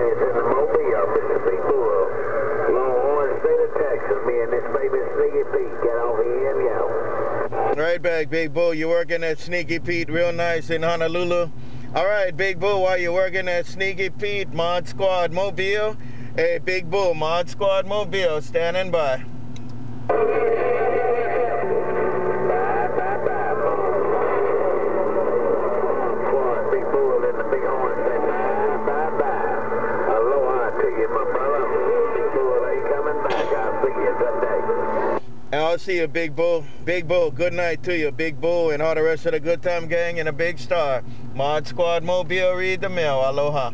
is in the Mobile, Mississippi Bull. Longhorn State of Texas. Me and this baby Sneaky Pete get off here and go. Right back, Big Bull. You're working at Sneaky Pete real nice in Honolulu. All right, Big Bull, while you're working at Sneaky Pete, Mod Squad Mobile. Hey, Big Bull, Mod Squad Mobile, standing by. I'll see you, Big Bull. Big Bull, good night to you, Big Bull, and all the rest of the Good Time Gang and the Big Star. Mod Squad Mobile, read the mail. Aloha.